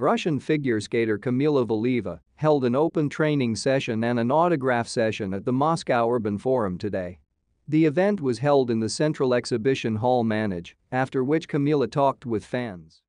Russian figure skater Kamila Valieva held an open training session and an autograph session at the Moscow Urban Forum today. The event was held in the Central Exhibition Hall Manege after which Kamila talked with fans.